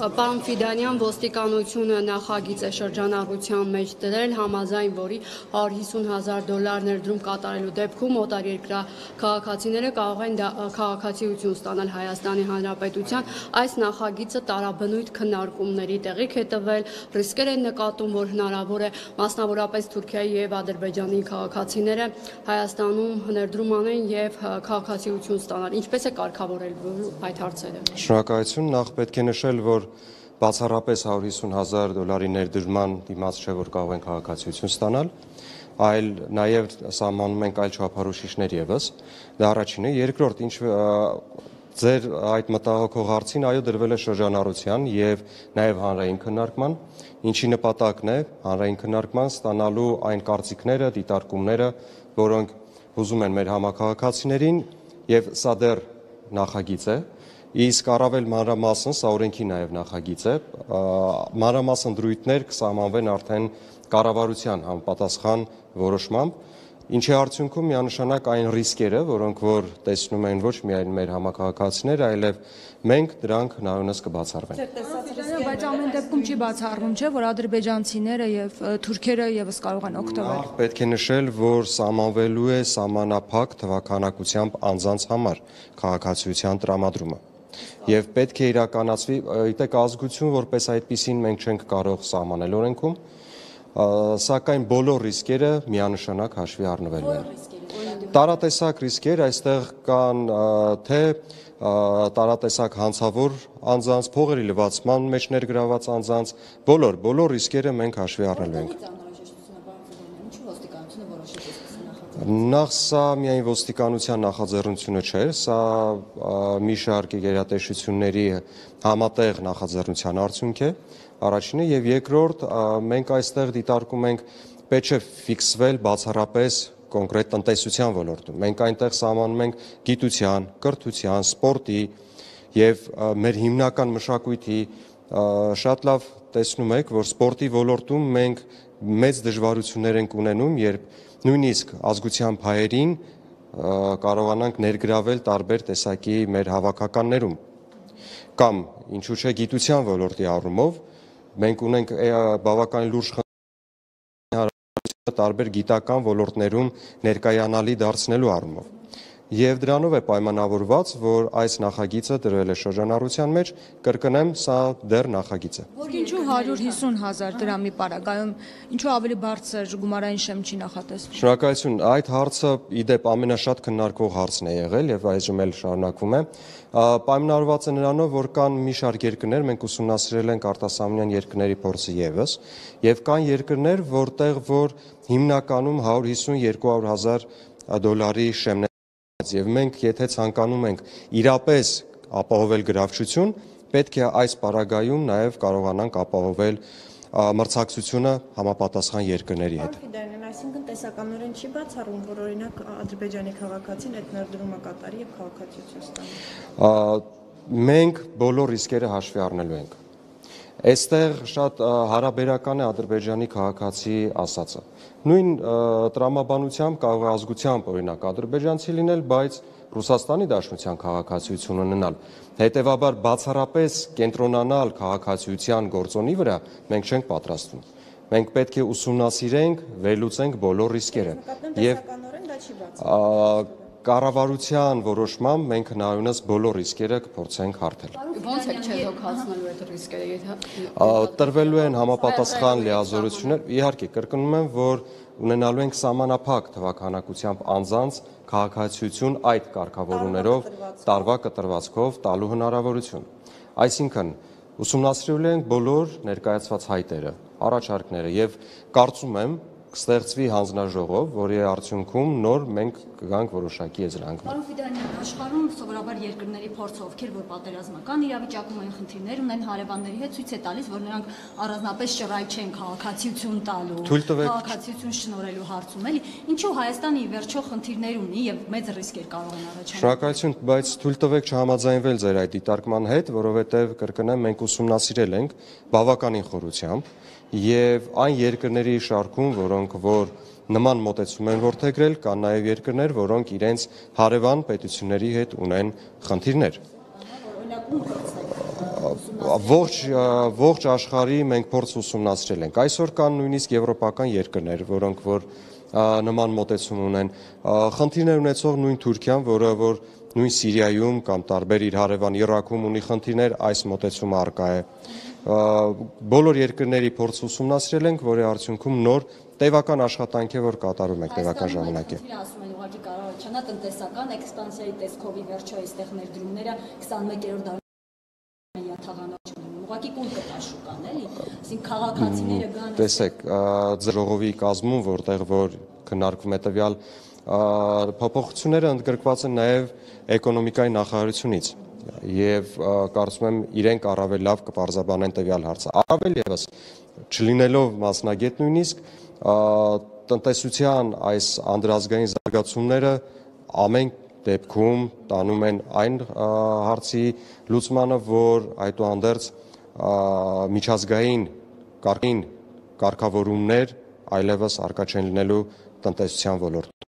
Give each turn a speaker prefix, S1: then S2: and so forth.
S1: Պարոն Ֆիդանյան, ոստիկանությունը նախագիծ է շրջանառության մեջ դրել, համաձայն որի 150 հազար դոլար ներդրում կատարելու դեպքում օտարերկրյա քաղաքացիները կարող են քաղաքացիություն ստանալ Հայաստանի Հանրապետության։ Այս նախագիծը տարաբնույթ քննարկումների տեղիք է տվել, ռիսկեր են նկատում, որ հնարավոր է մասնավորապես Թուրքիայի եւ Ադրբեջանի քաղաքացիները Հայաստանում ներդրում անեն եւ քաղաքացիություն ստանալ։ Ինչպես է կարգավորել այդ հարցերը։
S2: Շնորհակալություն, նախ պետք է նշել, որ բացառապես 150 հազար դոլարի ներդրման դիմաց չէ, որ կարող են քաղաքացիություն ստանալ, այլ նաև սահմանում ենք այլ չափարոշիչներ եւս։ Դա առաջինը, երկրորդ, ինչ ձեր այդ մտահոգող հարցին այո դրվել է շրջանառության եւ նաեւ հանրային քննարկման, ինչի նպատակն է հանրային քննարկման ստանալու այն կարծիքները, դիտարկումները, որոնք հուզում են մեր համակարգացիներին եւ սա դեռ նախագիծ է, Իսկ առավել մանրամասն, սա օրենքի նաև նախագիծ է, մանրամասն դրույթներ կսահմանվեն արդեն կառավարության համապատասխան որոշմամբ, ինչի արդյունքում միանշանակ այն ռիսկերը, որոնք որ տեսնում են ոչ միայն մեր համակարգացիները, այլև մենք դրանք հնարավորինս կբացառվեն։
S3: Բայց ամեն դեպքում չի բացառվում, չէ, որ ադրբեջանցիները եւ թուրքերը եւս կարող են օգտվել։
S2: Պետք է նշել, որ սահմանվելու է սահմանափակ թվականակությամբ անձանց համար քաղաքացիության տրամադրումը եւ պետք է իրականացվի գիտեք ազգություն որպես այդպեսին մենք չենք կարող սահմանել օրենքում սակայն բոլոր ռիսկերը միանշանակ հաշվի առնվելու են տարատեսակ ռիսկեր այստեղ կան թե տարատեսակ հանցավոր անձանց փողերի լվացման մեջ ներգրաված անձանց բոլոր բոլոր ռիսկերը մենք հաշվի առնելու ենք Նախ սա միայն ոստիկանության նախաձեռնությունը չէր, սա մի շարք գերատեսչությունների համատեղ նախաձեռնության արդյունք է։ Առաջինը եւ երկրորդ մենք այստեղ դիտարկում ենք պետք է ֆիքսվել բացառապես կոնկրետ տնտեսության ոլորտում։ Մենք այնտեղ սահմանում ենք գիտության, կրթության, սպորտի եւ մեր հիմնական մշակույթի շատ լավ տեսնում եք, որ սպորտի ոլորտում մենք մեծ դժվարություններ ենք ունենում, երբ նույնիսկ ազգությամբ հայերին կարողանանք ներգրավել տարբեր տեսակի մեր հավաքականներում կամ ինչու՞ չէ գիտության ոլորտի առումով մենք ունենք բավականին լուրջ տարբեր գիտական ոլորտներում ներկայանալի դարձնելու առումով եւ դրանով է պայմանավորված, որ այս նախագիծը դրվել է շրջանառության մեջ, կրկնեմ, սա դեռ նախագիծ է։
S3: ինչու 150 հազար դրամի պարագայում ինչու ավելի բարձր գումարային շեմ չի նախատեսվում։
S2: Շնորհակալություն, այդ հարցը իդեպ ամենաշատ քննարկող հարցն է եղել եւ այժմ էլ շարունակվում է։ Պայմանավորված է նրանով, որ կան մի շարք երկրներ, մենք ուսումնասիրել ենք արտասահմանյան երկրների փորձը եւս, եւ կան երկրներ, որտեղ որ հիմնականում 150-200 հազար դոլարի շեմն Եվ մենք եթե ցանկանում ենք իրապես ապահովել գրավչություն, պետք է այս պարագայում նաև կարողանանք ապահովել մրցակցությունը համապատասխան երկրների հետ։
S4: Ֆիդանյան, այսինքն տեսականորեն չի բացառում, որ օրինակ Ադրբեջանի քաղաքացին այդ ներդրումը կատարի եւ քաղաքացիություն
S2: ստանի։ Մենք բոլոր ռիսկերը հաշվի առնելու ենք։ Այստեղ շատ հարաբերական է Ադրբեջանի քաղաքացի ասածը։ Նույն տրամաբանությամբ կարող է ազգությամբ օրինակ ադրբեջանցի լինել, բայց Ռուսաստանի Դաշնության քաղաքացիություն ունենալ։ Հետևաբար բացառապես կենտրոնանալ քաղաքացիության գործոնի վրա մենք չենք պատրաստվում։ Մենք պետք է ուսումնասիրենք, վերլուծենք բոլոր ռիսկերը։
S4: Եվ
S2: կառավարության որոշմամբ մենք հնարավորինս բոլոր ռիսկերը կփորձենք հարթել։
S1: Ոնց եք չեզոքացնելու այդ ռիսկերը, եթե
S2: տրվելու են համապատասխան լիազորություններ։ Իհարկե, կրկնում եմ, որ ունենալու ենք սահմանափակ թվականակությամբ անձանց քաղաքացիություն այդ կարգավորումներով տարվա կտրվածքով տալու հնարավորություն։ Այսինքն ուսումնասիրելու ենք բոլոր ներկայացված հայտերը, առաջարկները եւ կարծում եմ կստեղծվի հանձնաժողով, որի արդյունքում նոր մենք կգանք որոշակի եզրանք։
S5: Պարոն Ֆիդանյան, աշխարհում սովորաբար երկրների փորձը ովքեր որ պատերազմական իրավիճակում են խնդիրներ ունեն հարևանների հետ ցույց է տալիս, որ նրանք առանձնապես ճռայ չեն քաղաքացիություն տալու, քաղաքացիություն շնորհելու հարցում, էլի։ Ինչու Հայաստանը ի վերջո խնդիրներ ունի եւ մեծ ռիսկեր կարող են առաջանալ։
S2: Շնորհակալություն, բայց թույլ տվեք չհամաձայնվել ձեր այդ դիտարկման հետ, որովհետեւ կրկնեմ, մենք ուսումնասիրել ենք բավականին խորությամբ եւ այն երկրների շարքում, որոնք որ նման մտածում են որթեգրել, կան նաեւ երկրներ, որոնք իրենց հարևան պետությունների հետ ունեն խնդիրներ։ Ողջ ողջ աշխարհի մենք փորձ ուսումնասիրել ենք։ Այսօր կան նույնիսկ եվրոպական երկրներ, որոնք որ նման մտածում ունեն։ Խնդիրներ ունեցող նույն Թուրքիան, որը որ նույն Սիրիայում կամ տարբեր իր հարևան Իրաքում ունի խնդիրներ, այս մտածումը արկա է։ Ա, Բոլոր երկրների փորձ ուսումնասիրել ենք, որի արդյունքում նոր տևական աշխատանք է, որ կատարում ենք տևական ժամանակ է։
S5: Ասում են ուղղակի կառավարչանա տնտեսական էքսպանսիայի տեսքովի վերջո այստեղ ներդրումները 21-րդ դարի յաթաղանոց Ուղղակի կուլ կտա շուկան, էլի։ Այսինքն քաղաքացիները գան
S2: Տեսեք, ձրողովի կազմում, որտեղ որ քննարկվում է տվյալ փոփոխությունները ընդգրկված են նաև էկոնոմիկայի նախարարությունից եւ կարծում եմ իրենք առավել լավ կպարզաբանեն տվյալ հարցը։ Առավել եւս չլինելով մասնագետ նույնիսկ տնտեսության այս անդրազգային զարգացումները ամեն դեպքում տանում են այն հարցի լուծմանը, որ այդուհանդերձ միջազգային կարգին կարգավորումներ այլևս արկա չեն լինելու տնտեսության ոլորտում։